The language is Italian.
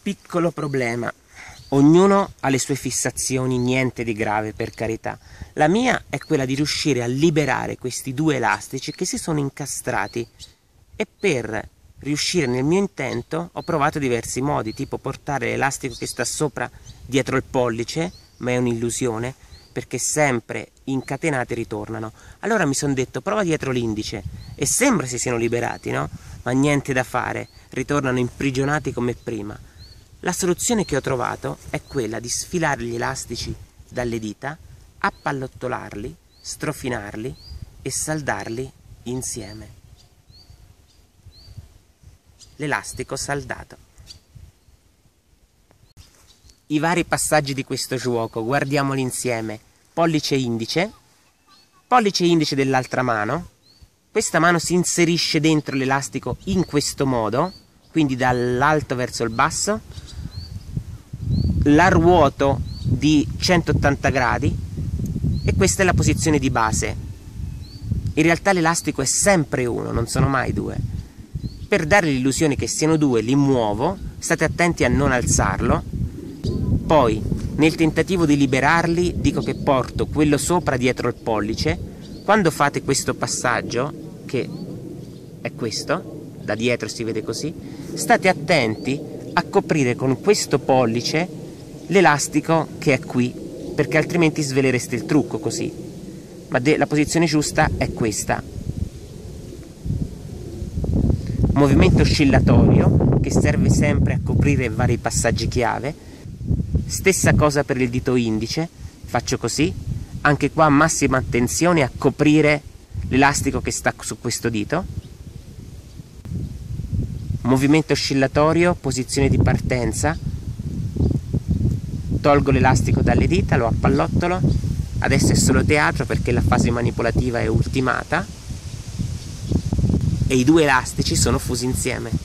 Piccolo problema. Ognuno ha le sue fissazioni, niente di grave per carità. La mia è quella di riuscire a liberare questi due elastici che si sono incastrati e per riuscire nel mio intento ho provato diversi modi, tipo portare l'elastico che sta sopra dietro il pollice, ma è un'illusione perché sempre incatenati ritornano. Allora mi sono detto prova dietro l'indice e sembra si siano liberati, no? Ma niente da fare, ritornano imprigionati come prima. La soluzione che ho trovato è quella di sfilare gli elastici dalle dita, appallottolarli, strofinarli e saldarli insieme. L'elastico saldato. I vari passaggi di questo gioco, guardiamoli insieme. Pollice indice, pollice indice dell'altra mano, questa mano si inserisce dentro l'elastico in questo modo, quindi dall'alto verso il basso, la ruoto di 180 gradi e questa è la posizione di base. In realtà l'elastico è sempre uno, non sono mai due. Per dare l'illusione che siano due li muovo, state attenti a non alzarlo. Poi, nel tentativo di liberarli, dico che porto quello sopra dietro il pollice. Quando fate questo passaggio, che è questo, da dietro si vede così, state attenti a coprire con questo pollice l'elastico che è qui, perché altrimenti svelereste il trucco così. Ma la posizione giusta è questa. Movimento oscillatorio che serve sempre a coprire vari passaggi chiave. Stessa cosa per il dito indice, faccio così, anche qua massima attenzione a coprire l'elastico che sta su questo dito. Movimento oscillatorio, posizione di partenza, tolgo l'elastico dalle dita, lo appallottolo, adesso è solo teatro perché la fase manipolativa è ultimata. E i due elastici sono fusi insieme.